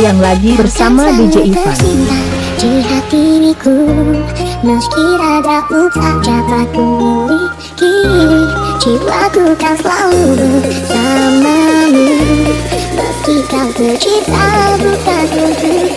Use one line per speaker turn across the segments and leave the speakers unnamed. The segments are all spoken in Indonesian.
Goyang lagi bersama DJ Ivan.
Di hatiku Meski radamu tak dapat ku miliki Jiwaku kan selalu bersamamu. Meski kau tercipta bukan untukku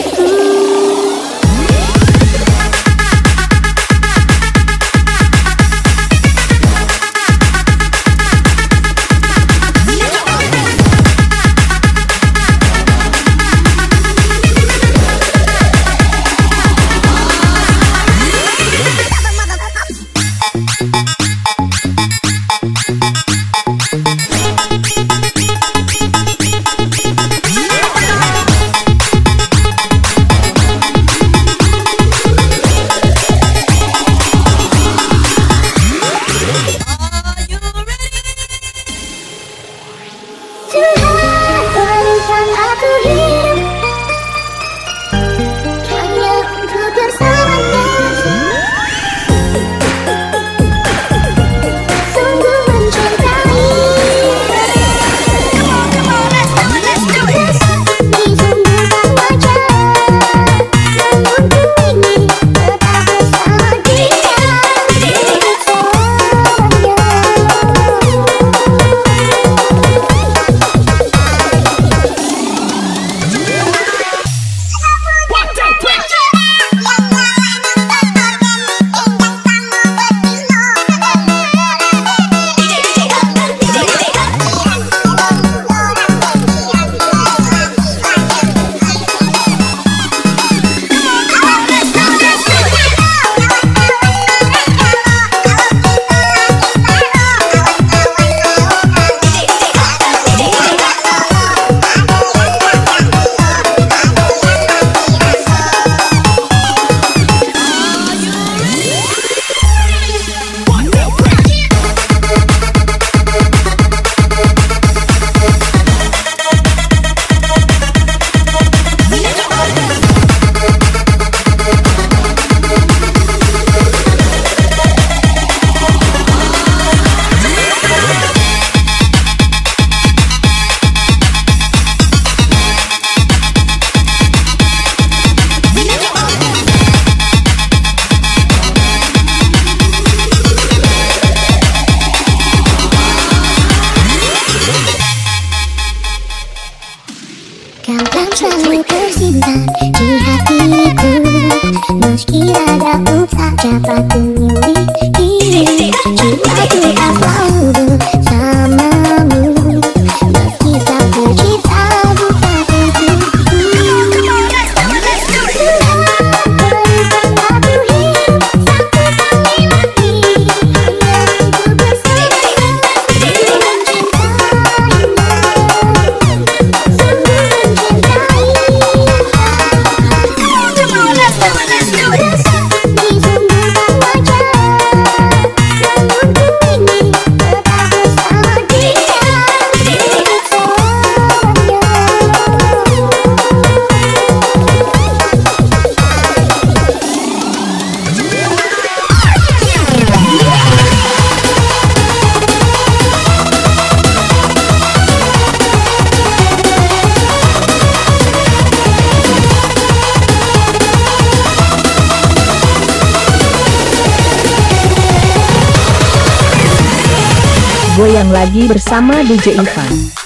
dapat tinggal
Goyang lagi bersama DJ Ivan.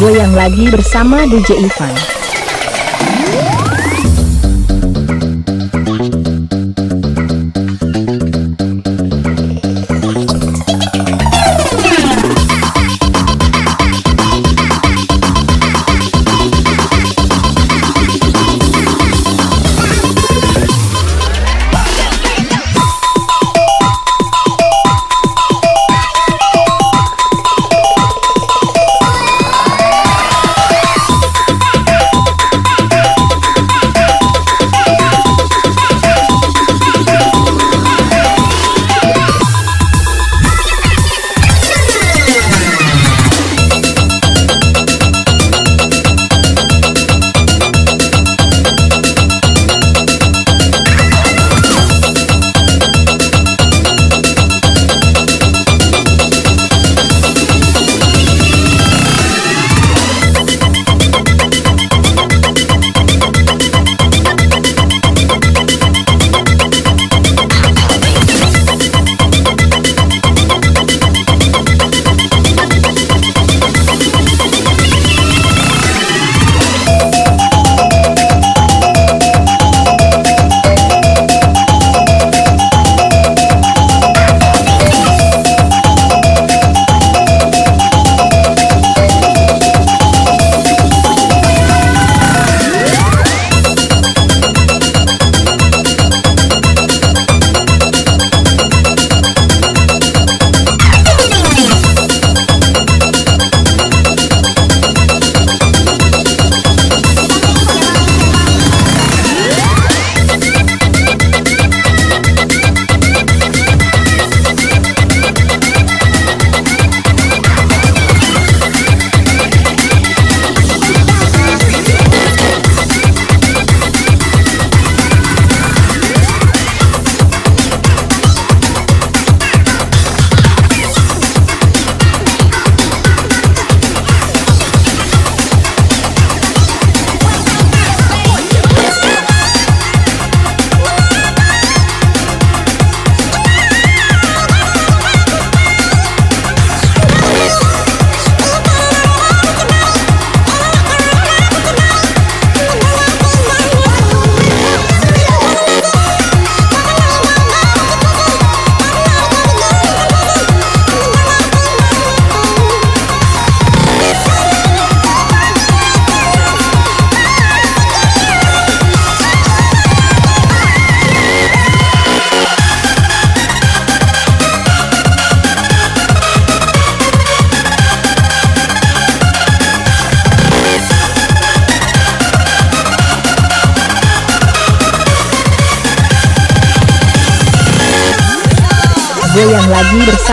Goyang lagi bersama DJ Ivan.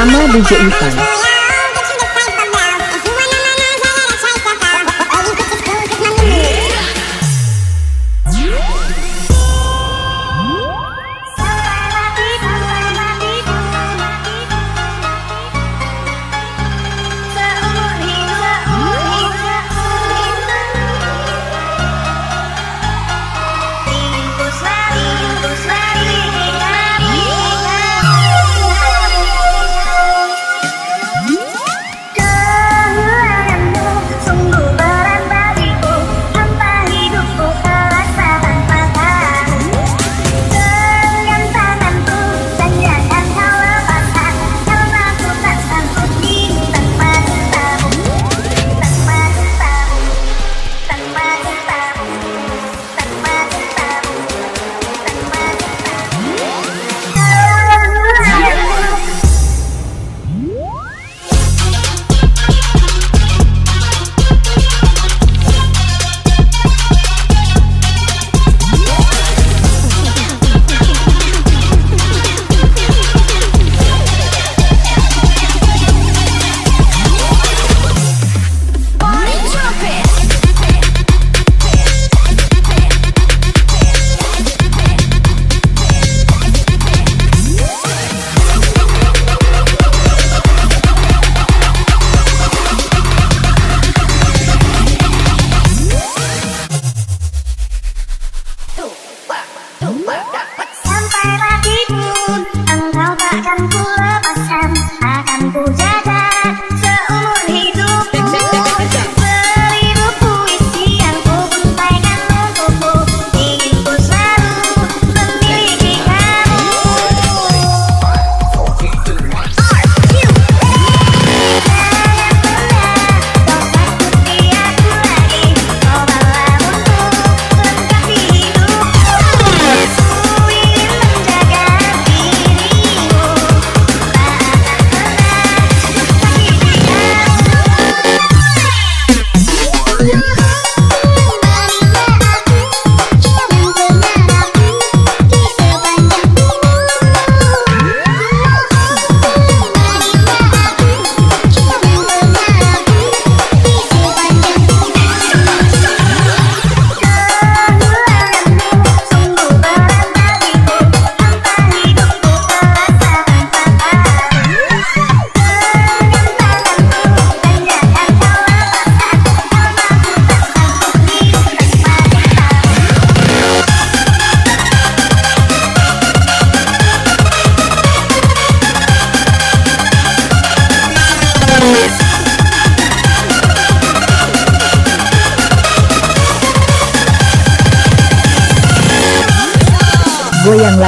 Bersama DJ Ivan.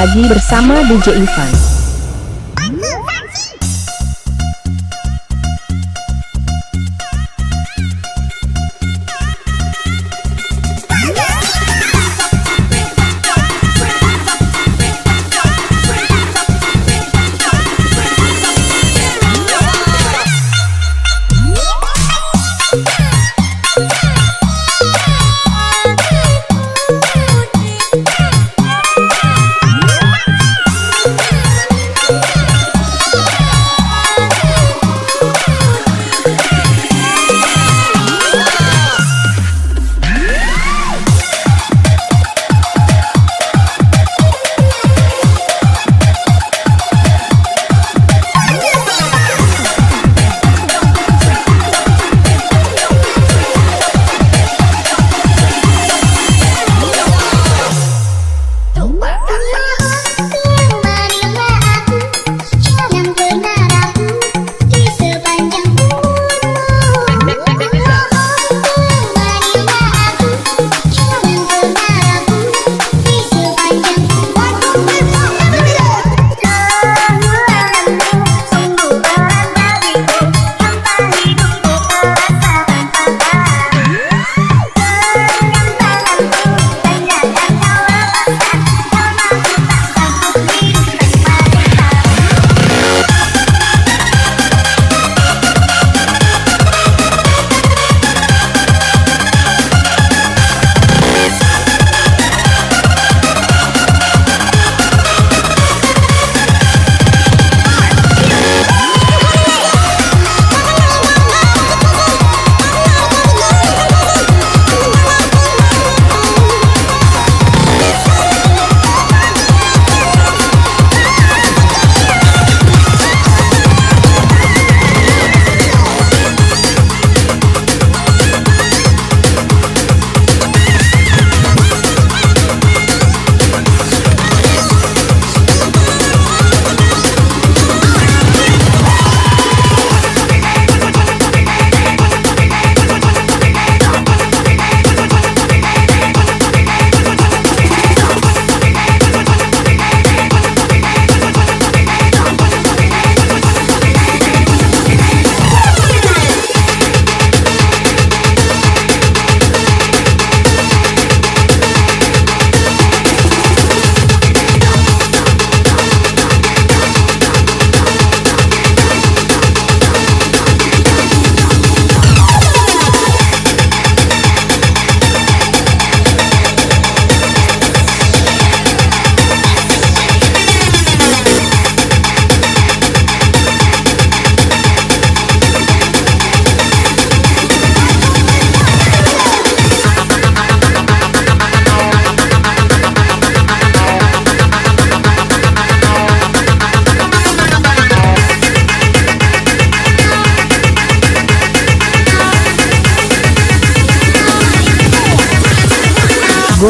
Lagi bersama DJ Ivan.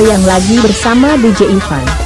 Goyang lagi bersama DJ Ivan.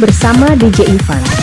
Bersama DJ Ivan.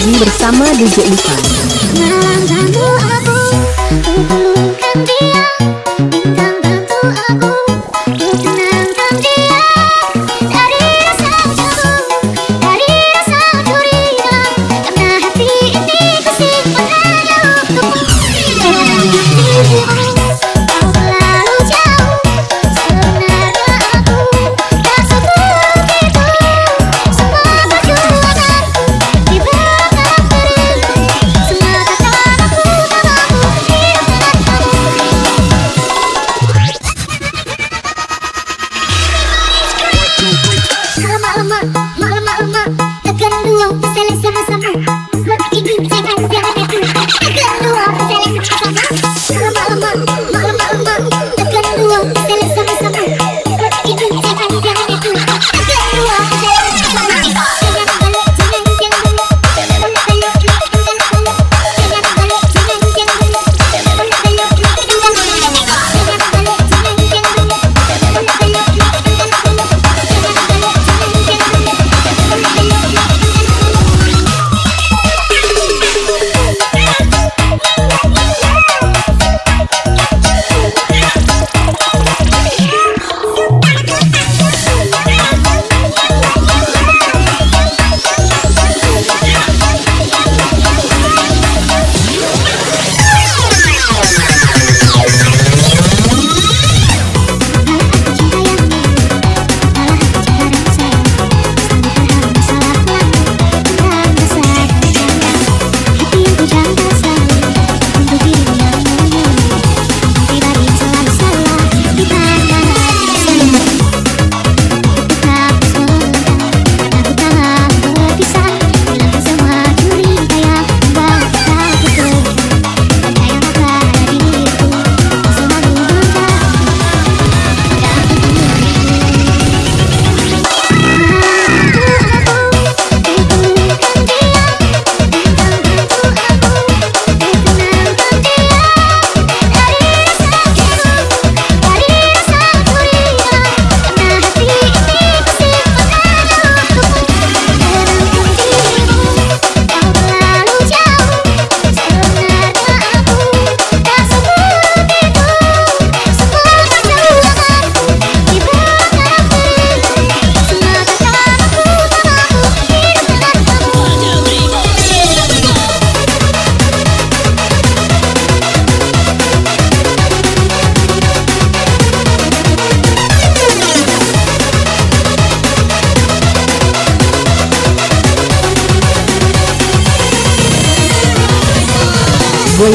Lagi bersama DJ Ivan.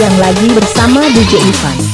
Goyang lagi bersama DJ Ivan